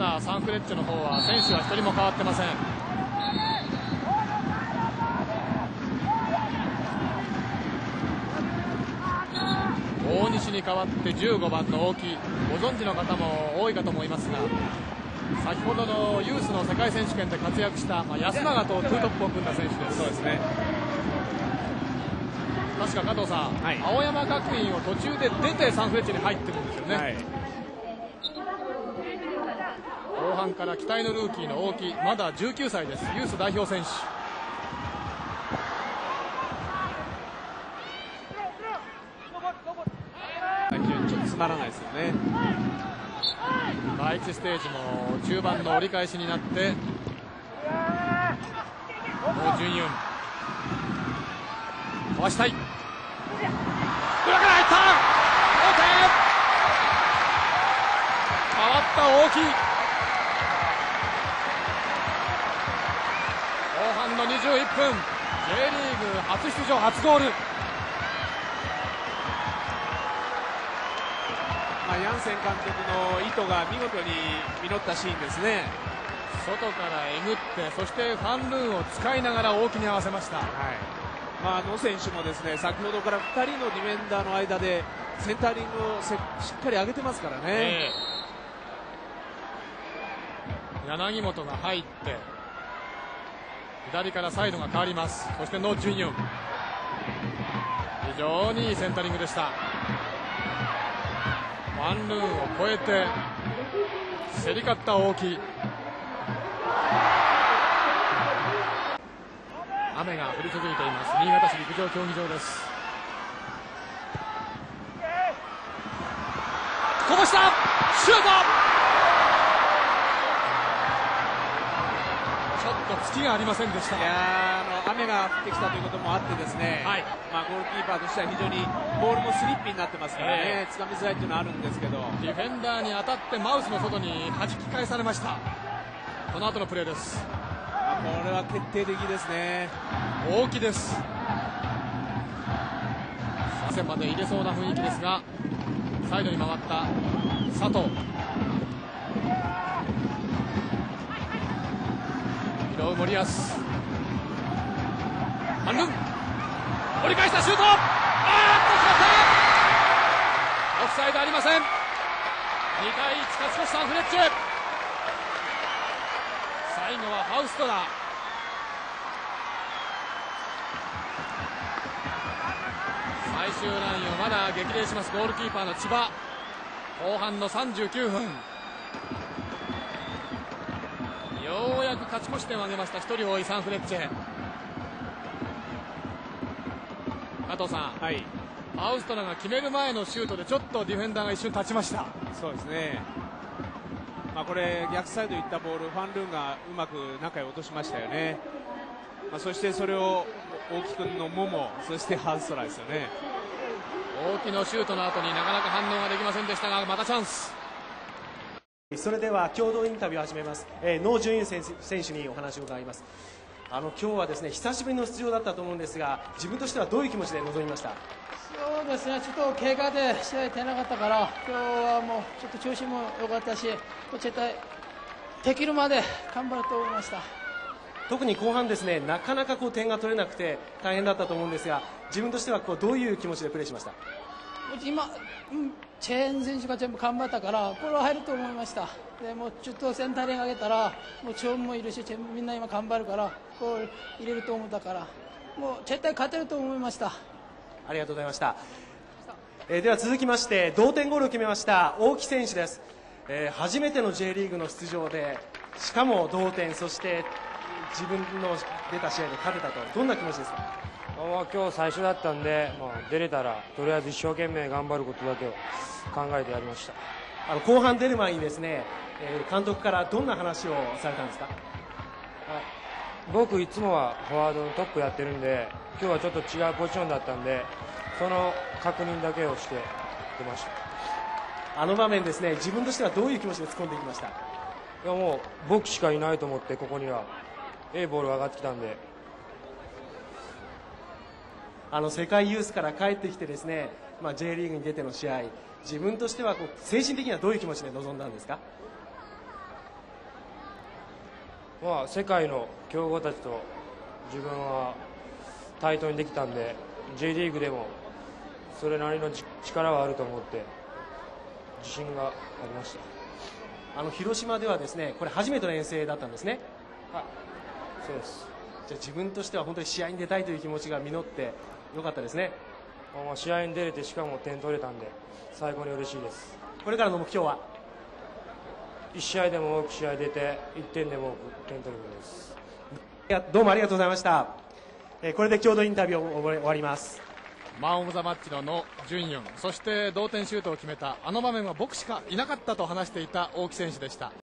だサンフレッチェの方は選手は1人も変わってません。大西に代わって15番の大木。ご存知の方も多いかと思いますが先ほどのユースの世界選手権で活躍した、まあ、安永とツートップを組んだ選手です。そうですね。確か加藤さん、はい、青山学院を途中で出てサンフレッチェに入ってるんですよね、はい、後半から期待のルーキーの大木まだ19歳です。ユース代表選手。まらないですよね。第1ステージも中盤の折り返しになってもう順四かわしたい。裏から入った。同点変わった大きい21分 J リーグ初出場初ゴール。まあ、ヤンセン監督の意図が見事に実ったシーンですね。外からえぐってそしてファンルーンを使いながら大きに合わせました、はい。まあ、野選手もですね先ほどから2人のディフェンダーの間でセンタリングをしっかり上げてますからね、えー、柳本が入って左からサイドが変わります。そしてノ・ジュンユン。非常にいいセンタリングでした。ワンルーンを越えて競り勝った大木。雨が降り続いています。新潟市陸上競技場です。こぼした！シュート！隙がありませんでした。いやあの雨が降ってきたということもあってですね、はい、まあ、ゴールキーパーとしては非常にボールもスリッピーになってますからね、つかみづらいというのはあるんですけど。ディフェンダーに当たってマウスの外に弾き返されました。この後のプレーです。これは決定的ですね。大きいです。左まで入れそうな雰囲気ですがサイドに回った佐藤拾う森保。半分。折り返したシュート。あーっとしまった。オフサイドありません。2対1勝ち越しサンフレッチ。ェ最後はハウストラ。最終ラインをまだ激励しますゴールキーパーの千葉。後半の39分。ようやく勝ち越し点を挙げました。1人多いサンフレッチェ。加藤さん、はい、アウストラが決める前のシュートでちょっとディフェンダーが一瞬立ちました。そうですね、まあ、これ逆サイドいったボールファンルーンがうまく中へ落としましたよね、まあ、そしてそれを大木君のももそしてハウストラですよね。大木のシュートの後になかなか反応ができませんでしたがまたチャンスそれでは共同インタビューを始めます、えー、ノー・ジュンユン選手にお話を伺います。あの今日はですね久しぶりの出場だったと思うんですが自分としてはどういう気持ちで臨みました？そうですね。ちょっと怪我で試合出なかったから今日はもうちょっと調子も良かったし絶対できるまで頑張ると思いました。特に後半ですねなかなかこう点が取れなくて大変だったと思うんですが自分としてはこうどういう気持ちでプレーしました？今、うん、チェーン選手が全部頑張ったからこれは入ると思いました。でもちょっとセンタリング上げたらもうチョンもいるしみんな今頑張るからこう入れると思ったからもう絶対勝てると思いました。ありがとうございました、えー、では続きまして同点ゴールを決めました大木選手です、えー、初めての J リーグの出場でしかも同点そして自分の出た試合で勝てたとどんな気持ちですか？今日最初だったんで、まあ、出れたらとりあえず一生懸命頑張ることだけを考えてやりました。あの後半出る前にですね、えー、監督からどんな話をされたんですか？僕いつもはフォワードのトップやってるんで今日はちょっと違うポジションだったんでその確認だけをして出ました。あの場面ですね自分としてはどういう気持ちで突っ込んでいきました？いやもう僕しかいないと思ってここには。A ボール上がってきたんであの世界ユースから帰ってきてですね、まあ、J リーグに出ての試合自分としてはこう精神的にはどういう気持ちで臨んだんですか？まあ、世界の強豪たちと自分は対等にできたんで J リーグでもそれなりのじ力はあると思って自信がありました。あの広島ではですねこれ初めての遠征だったんですね。そうです、じゃあ自分としては本当に試合に出たいという気持ちが実ってよかったですね。まあ、試合に出れてしかも点取れたんで最高に嬉しいです。これからの目標は？1試合でも多く試合出て1点でも多く点取ることです。いやどうもありがとうございました、えーこれで共同インタビューを終わります。マン・オブ・ザ・マッチのノ・ジュンユン。そして同点シュートを決めたあの場面は僕しかいなかったと話していた大木選手でした